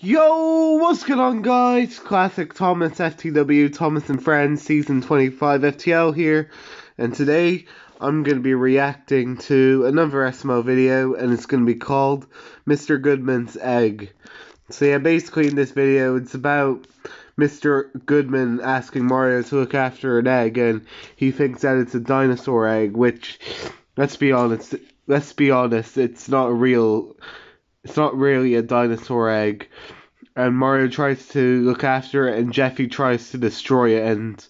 Yo, what's going on, guys? Classic Thomas FTW, Thomas and Friends, Season 25 FTL here, and today I'm going to be reacting to another SML video, and it's going to be called Mr. Goodman's Egg. So, yeah, basically, in this video, it's about Mr. Goodman asking Mario to look after an egg, and he thinks that it's a dinosaur egg, which, let's be honest, let's be honest, it's not a real it's not really a dinosaur egg. And Mario tries to look after it, and Jeffy tries to destroy it, and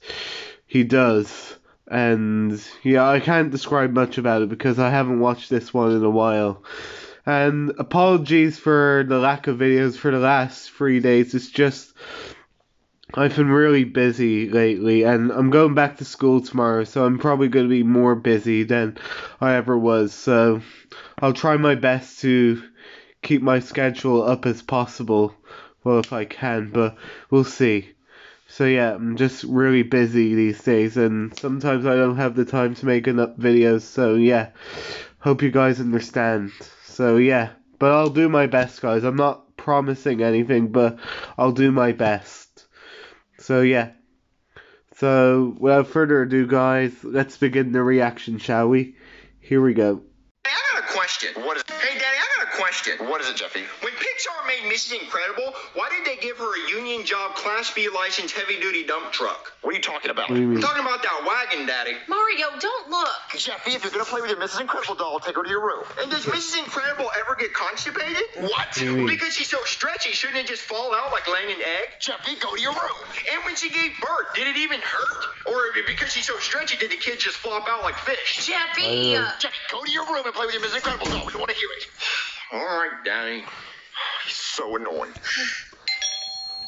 he does. And yeah, I can't describe much about it because I haven't watched this one in a while. And apologies for the lack of videos for the last three days. It's just I've been really busy lately, and I'm going back to school tomorrow, so I'm probably going to be more busy than I ever was. So I'll try my best to keep my schedule up as possible. Well, if I can, but we'll see. So yeah, I'm just really busy these days, and sometimes I don't have the time to make enough videos. So yeah, hope you guys understand. So yeah, but I'll do my best, guys. I'm not promising anything, but I'll do my best. So yeah. So without further ado, guys, let's begin the reaction, shall we? Here we go. Hey, I got a question. What is Hey, Daddy, I got a question. what is it, Jeffy? When Pixar made Mrs. Incredible, why did they give her a union job Class B licensed heavy duty dump truck? What are you talking about? What do I'm talking about that wagon, Daddy. Mario, don't look. Jeffy, if you're gonna play with your Mrs. Incredible doll, take her to your room. And does Mrs. Incredible ever get constipated? What? do you? Because she's so stretchy, shouldn't it just fall out like laying an egg? Jeffy, go to your room. And when she gave birth, did it even hurt? Or because she's so stretchy, did the kid just flop out like fish? Jeffy. I. Uh, Jeffy, go to your room and play with your Mrs. Incredible doll. We don't want to hear it. All right, Danny. He's so annoying.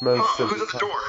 Most of Who's the at the time. door?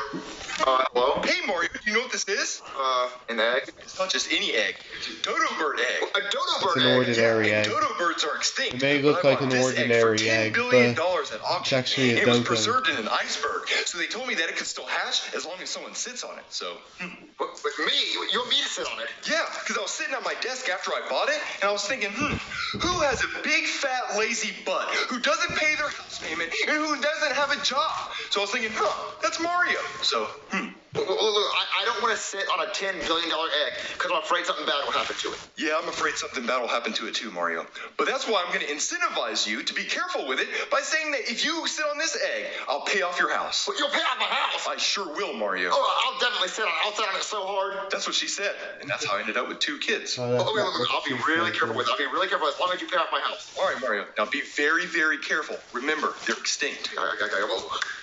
Uh, hello? Hey, Mario, do you know what this is? Uh, an egg? It's not just any egg. It's a dodo bird egg. A dodo bird It's an egg. ordinary egg. Dodo birds are extinct. It may look but like an ordinary egg, egg, for $10 billion but dollars at auction. it's actually a It was dodo. preserved in an iceberg, so they told me that it could still hatch as long as someone sits on it. So, hmm. What, with me? You want me to sit on it? yeah, because I was sitting at my desk after I bought it, and I was thinking, hmm, who has a big, fat, lazy butt who doesn't pay their house payment and who doesn't have a job? So I was thinking, huh, that's Mario. So, hmm. Look, look, look, I, I don't want to sit on a $10 billion egg because I'm afraid something bad will happen to it. Yeah, I'm afraid something bad will happen to it too, Mario. But that's why I'm going to incentivize you to be careful with it by saying that if you sit on this egg, I'll pay off your house. But you'll pay off my house. I sure will, Mario. Oh, I'll definitely sit on it. I'll sit on it so hard. That's what she said, and that's how I ended up with two kids. Oh, that's Oh, wait, not look, look, I'll be really careful with it. I'll be really careful as long as you pay off my house. All right, Mario. Now be very, very careful. Remember, they're extinct. Okay, okay, okay.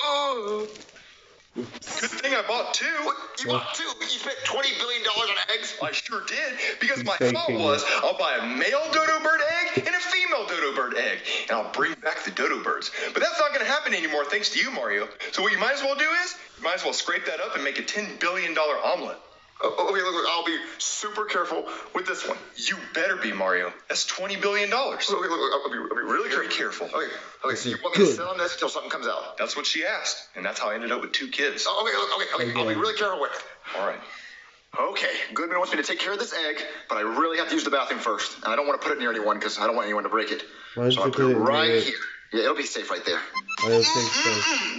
Whoa. Oh. Good thing I bought two. What? You bought two? You spent $20 billion on eggs? I sure did, because He's my thought faking was. I'll buy a male dodo bird egg and a female dodo bird egg, and I'll bring back the dodo birds. But that's not going to happen anymore thanks to you, Mario. So what you might as well do is, you might as well scrape that up and make a $10 billion omelet. Oh, okay, look, look, I'll be super careful with this one. You better be, Mario. That's $20 billion. Okay, look, look, I'll be, I'll be really Very careful. careful. Okay, okay, so you want me to Good. sit on this until something comes out? That's what she asked, and that's how I ended up with two kids. Oh, okay, look, okay, okay, I'll be Okay. really careful with it. All right. Okay, Goodman wants me to take care of this egg, but I really have to use the bathroom first. And I don't want to put it near anyone because I don't want anyone to break it. Why don't so I put it put it right here. Yeah, it'll be safe right there. I don't think so.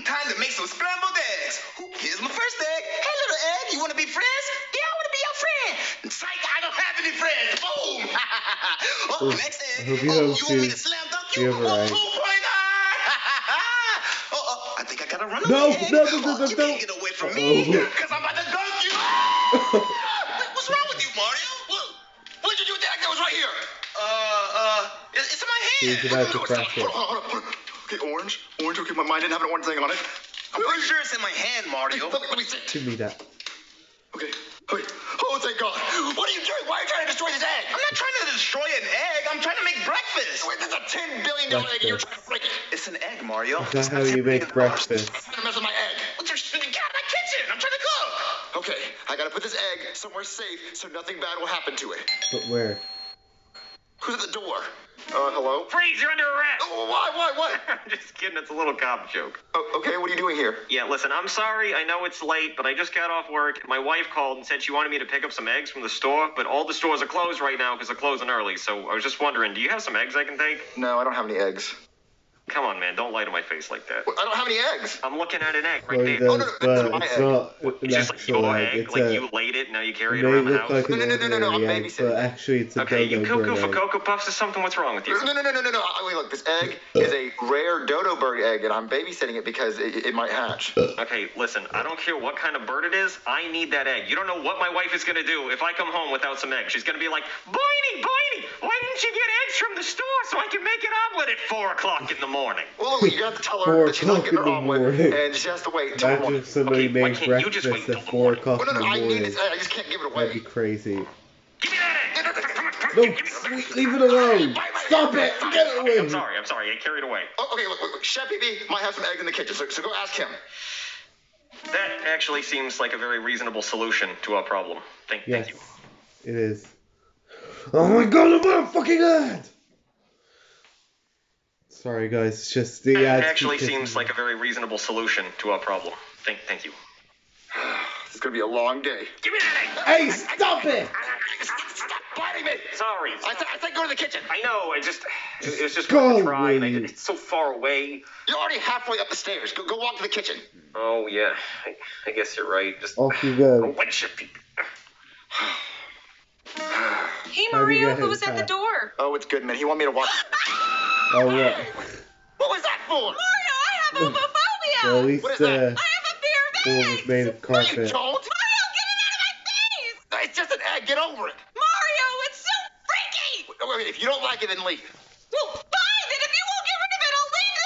Time to make some scrambled eggs. Here's my first egg. Hey, little egg, you want to be friends? Yeah, I want to be your friend. Psych, I don't have any friends. Boom. oh, next. I hope you oh, don't you want me to slam dunk you? other Oh, oh, oh, I think I got to run No, away. no, no, no, oh, no, you can't get away from me because I'm about to dunk you. Wait, What's wrong with you, Mario? What, what did you do with the that was right here? Uh, uh, it- it's in my hand. He's about to No, crash it. Hold on, hold on. Okay, orange. Orange, okay, my mind didn't have one thing on it. I'm pretty sure it's in my hand, Mario. Let me, let me see. Give me that. Okay, okay. Oh, thank God. What are you to destroy this egg? I'm not trying to destroy an egg. I'm trying to make breakfast. Wait, this is a $10 billion egg and you're trying to break it. It's an egg, Mario. Is that how you make breakfast? You're gonna mess with my egg. What's your get out of my kitchen? I'm trying to cook. Okay, I gotta put this egg somewhere safe so nothing bad will happen to it. But where? Who's at the door? Uh, hello? Freeze, you're under arrest. Oh, why, why, what? I'm just kidding, it's a little cop joke. Oh, okay, what are you doing here? Yeah, listen, I'm sorry, I know it's late, but I just got off work. My wife called and said she wanted me to pick up some eggs from the store, but all the stores are closed right now because they're closing early. So I was just wondering, do you have some eggs I can take? No, I don't have any eggs. Come on, man. Don't lie to my face like that. I don't have any eggs. I'm looking at an egg right there. does, no, no, that's my it's egg. not It's an just like your egg. egg. It's Like a, you laid it, now you carry it around the house. like an No, no, no, no, no, I'm ordinary egg, babysitting actually it's a Okay, you cuckoo for egg. Cocoa Puffs or something? What's wrong with you? No, no, no, no, no, no. Wait, look, this egg is a rare dodo bird egg, and I'm babysitting it because it, it might hatch. Okay, listen, I don't care what kind of bird it is, I need that egg. You don't know what my wife is gonna do if I come home without some eggs. She's gonna be like, Boiny, Boiny, why didn't you get eggs from the store so I can make an omelet at 4 o'clock in the morning? Well, look, you have to tell her Four that she's not getting her the omelet, morning. and she has to wait until Imagine morning. if somebody Okay, why made you just breakfast wait at 4 morning? o'clock Well, in no, the no, I need morning. I just can't give it That'd be crazy. Give me that! No, Give me- sweet, leave it alone! Stop it! Get it away! I'm sorry, I'm sorry, I carried away. Oh, okay, look, look, Chef Pee Pee might have some eggs in the kitchen, so, so go ask him. That actually seems like a very reasonable solution to our problem. Thank, Yes, thank you. it is. Oh my god, I'm on a fucking ad! Sorry guys, it's just the That ads actually keep seems like a very reasonable solution to our problem. Thank, thank you. It's gonna be a long day. Give me that egg! Hey, stop it! Stop biting me! Sorry. I, th- I think go to the kitchen. I know. I just it was just Go worth a try, and I, away. it's so far away. You're already halfway up the stairs. Go, go walk to the kitchen. Oh yeah, I, I guess you're right. Just Off you oh, go. what should be? Hey How do Mario, get who was at the door? Oh, it's good, man. He wanted me to watch. Oh what? what was that for? Mario, I have homophobia. Well, at least What is that? uh, I have a fear of was eggs. made of No, you don't. Mario, get it out of my face! It's just an egg. Get over it. Mario, it's so freaky. Wait, wait, if you don't like it, then leave. Well, fine. Then if you won't get rid of it, I'll leave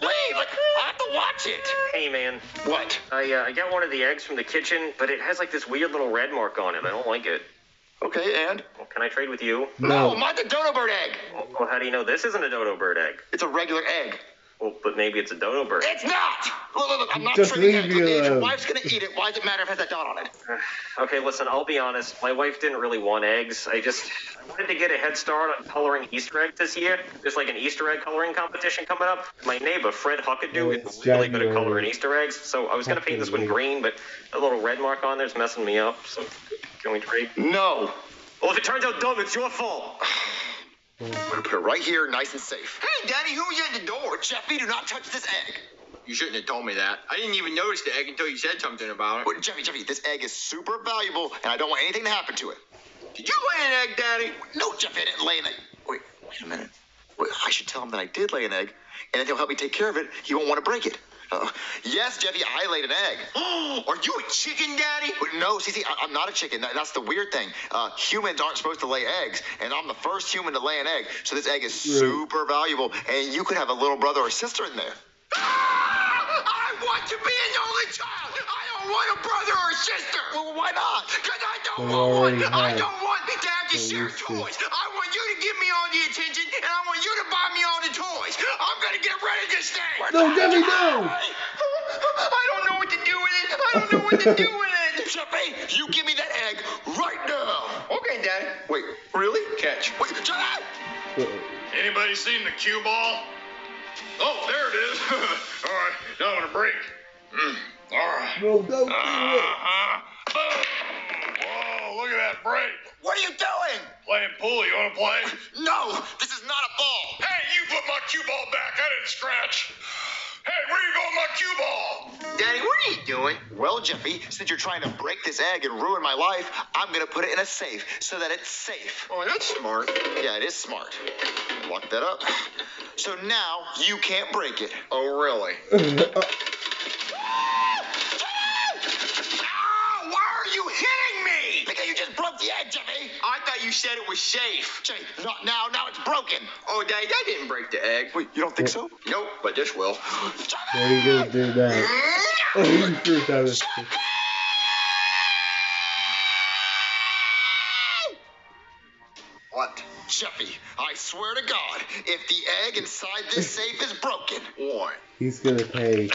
then. Leave. Like, I have to watch it. Hey man, What? I uh, I got one of the eggs from the kitchen, but it has like this weird little red mark on it. I don't like it. Okay, and? Well, can I trade with you? No, oh, No. mine's a dodo bird egg. Well, how do you know this isn't a dodo bird egg? It's a regular egg. Well, but maybe it's a dodo bird. It's not. Look, look, look. I'm not Just trading leave eggs. me Look, If your wife's gonna eat it, why does it matter if it has that dot on it? Okay, listen, I'll be honest. My wife didn't really want eggs. I just I wanted to get a head start on coloring Easter eggs this year. There's like an Easter egg coloring competition coming up. My neighbor, Fred Huckadoo, Oh, is it's really good at January. coloring Easter eggs. So I was going to paint this one green, but a little red mark on there's messing me up. So can we trade? No. Well, if it turns out dumb, it's your fault. I'm gonna put it right here, nice and safe. Hey, Daddy, who's at the door? Jeffy, do not touch this egg. You shouldn't have told me that. I didn't even notice the egg until you said something about it. Wait, Jeffy, Jeffy, this egg is super valuable, and I don't want anything to happen to it. Did you lay an egg, Daddy? No, Jeffy, I didn't lay an egg. Wait, wait a minute. Wait, I should tell him that I did lay an egg, and then he'll help me take care of it. He won't want to break it. Uh, yes, Jeffy, I laid an egg. Are you a chicken, Daddy? No, see, see, I, I'm not a chicken. That, that's the weird thing. Uh, humans aren't supposed to lay eggs, and I'm the first human to lay an egg. So this egg is super valuable, and you could have a little brother or sister in there. I want to be an only child. I don't want a brother or a sister. Well, why not? Because I don't We want already one. I don't want to have to So share toys. I want you to give me all the attention, and I want you to buy me all the toys. I'm gonna get rid of this thing. No, Debbie, no! I don't know what to do with it. I don't know what to do with it. Jeffy, you give me that egg right now. Okay, Daddy. Wait, really? Catch. Wait, Jeffy! Anybody seen the cue ball? Oh, there it is. All right, now I'm gonna break. Mm, all right. No, don't do it. Uh-huh. Boom. Whoa, look at that break. What are you doing? Playing pool, you wanna play? No, this is not a ball. Hey, you put my cue ball back. I didn't scratch. Hey, where are you going my cue ball? Daddy, what are you doing? Well, Jeffy, since you're trying to break this egg and ruin my life, I'm gonna put it in a safe so that it's safe. Oh, that's smart. Yeah, it is smart. Lock that up. So now you can't break it. Oh, really? Ow, why are you hitting me? Because you just broke the egg, Jeffy. I thought you said it was safe. Jeffy, not now. Now it's broken. Oh, Daddy, that didn't break the egg. Wait, you don't think so? Nope, but this will. Jeffy! What are you gonna do now? Oh, you threw down his- What? Jeffy, I swear to God, if the egg inside this safe is broken, What? He's gonna pay.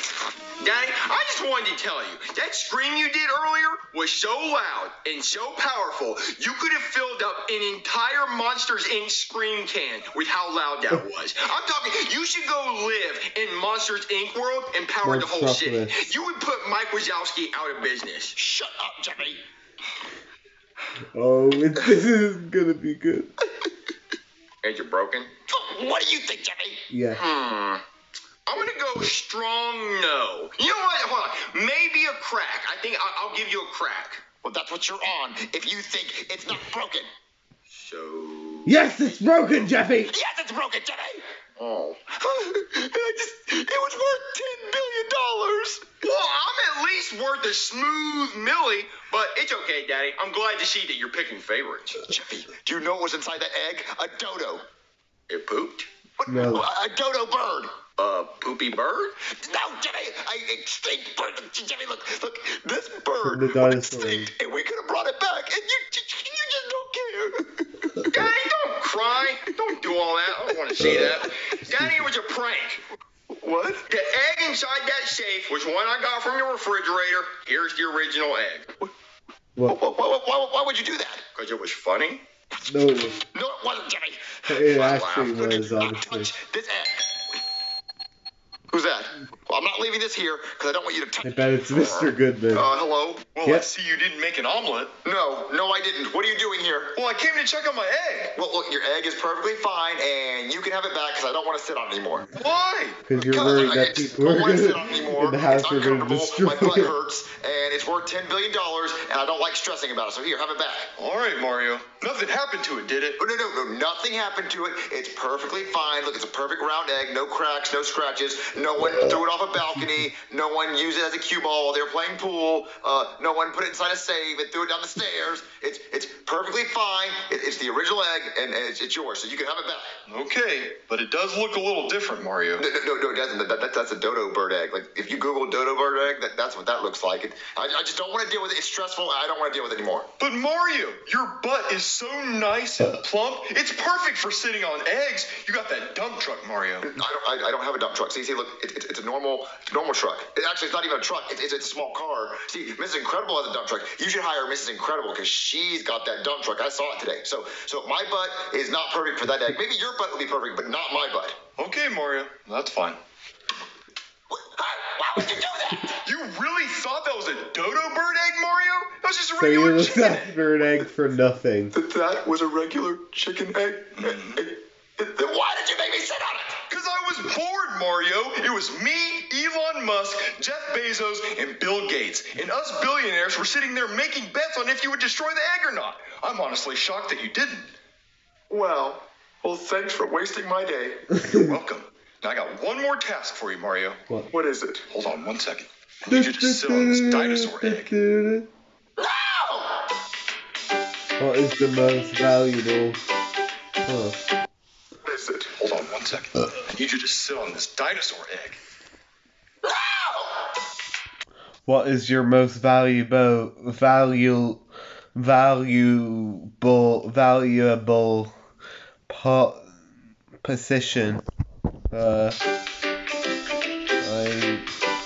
Daddy, I just wanted to tell you, that scream you did earlier was so loud and so powerful, you could have filled up an entire Monsters Inc. scream can with how loud that was. I'm talking, you should go live in Monsters Inc. world and power the whole city. Monstropolis. You would put Mike Wazowski out of business. shut up, Jeffy. Oh, it, this is gonna be good. Is it broken? What do you think, Jeffy? Yeah. Hmm. Strong no. You know what? Hold on. Maybe a crack. I think I'll, I'll give you a crack. Well, that's what you're on. If you think it's not broken. So. Yes, it's broken, Jeffy. Yes, it's broken, Jimmy. Oh. I just, it was worth ten billion dollars. Well, I'm at least worth a smooth millie, but it's okay, Daddy. I'm glad to see that you're picking favorites. Jeffy, do you know what was inside that egg? A dodo. It pooped? No. A, a dodo bird. A poopy bird? No, Jimmy, a extinct bird. Jimmy, look, look, this bird From the was dinosaur extinct, and we could have brought it back, and you, you, you just don't care. Daddy, don't cry. Don't do all that. I don't want to see that. Daddy, it was a prank. What? The egg inside that safe was one I got from your refrigerator. Here's the original egg. Why, What? why, why, why would you do that? Because it was funny. No, it was- No, it wasn't, Jimmy. it Wow, actually wow. was, Not honestly. touch this egg. Who's that? Well, I'm not leaving this here because I don't want you to touch I bet it's Mr. Goodman. Uh, hello? Well, Yep. I see you didn't make an omelet. No, no, I didn't. What are you doing here? Well, I came to check on my egg. Well, look, your egg is perfectly fine, and you can have it back because I don't want to sit on it anymore. Why? Because you're worried that just people are don't want to sit gonna, on it anymore. in the house it's are going to uncomfortable. destroy My butt hurts, and it's worth ten billion dollars, and I don't like stressing about it. So here, have it back. All right, Mario. Nothing happened to it, did it? Oh, no, no, no, nothing happened to it. It's perfectly fine. Look, it's a perfect round egg. No cracks, no scratches. No one threw it off a balcony. No one used it as a cue ball while they were playing pool. Uh, no one put it inside a safe and threw it down the stairs. It's it's perfectly fine. It, it's the original egg, and, and it's, it's yours, so you can have it back. Okay, but it does look a little different, Mario. No, no, no, it doesn't. That, that, that's a dodo bird egg. Like, if you Google dodo bird egg, that, that's what that looks like. It, I, I just don't want to deal with it. It's stressful. I don't want to deal with it anymore. But Mario, your butt is so nice and plump. It's perfect for sitting on eggs. You got that dump truck, Mario. I don't, I, I don't have a dump truck. See, see, look, it, it's it's a normal, normal truck. It, actually, it's not even a truck. It, it's, it's a small car. See, Mrs. Incredible has a dump truck. You should hire Mrs. Incredible because she's got that dump truck. I saw it today. So, so my butt is not perfect for that egg. Maybe your butt will be perfect, but not my butt. Okay, Mario, that's fine. What? Why, why would you do that? You really thought that was a dodo bird egg, Mario? That was just a So you regular looked chicken egg. after egg for nothing. That that was a regular chicken egg. Mm-hmm. Then why did you make me sit on it? Because I was bored, Mario. It was me, Elon Musk, Jeff Bezos, and Bill Gates. And us billionaires were sitting there making bets on if you would destroy the egg or not. I'm honestly shocked that you didn't. Well, well, thanks for wasting my day. You're welcome. Now I got one more task for you, Mario. What? What is it? Hold on one second. I need you to sit on this dinosaur egg. No! What is the most valuable? Huh. I need you to sit on this dinosaur egg. What is your most valuable value valuable valuable po- position? Uh, I,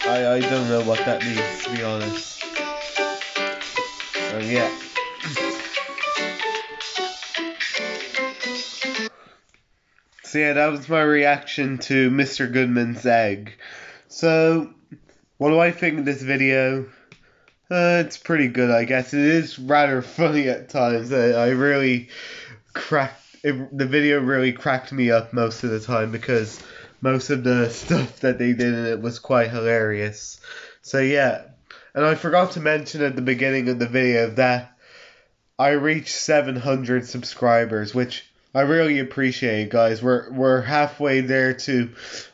I I don't know what that means to be honest. So yeah. So yeah, that was my reaction to Mr. Goodman's egg. So, what do I think of this video? Uh, it's pretty good, I guess. It is rather funny at times. I, I really cracked. It, the video really cracked me up most of the time because most of the stuff that they did in it was quite hilarious. So yeah, and I forgot to mention at the beginning of the video that I reached 700 subscribers, which I really appreciate, it, guys. We're we're halfway there to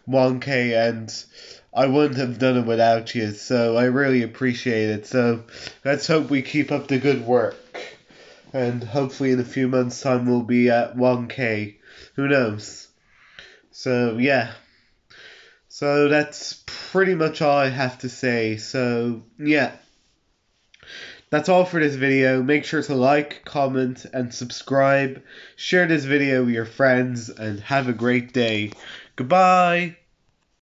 1K, and I wouldn't have done it without you. So I really appreciate it. So let's hope we keep up the good work, and hopefully in a few months' time we'll be at 1K. Who knows? So yeah. So that's pretty much all I have to say. So yeah. That's all for this video. Make sure to like, comment, and subscribe. Share this video with your friends, and have a great day. Goodbye.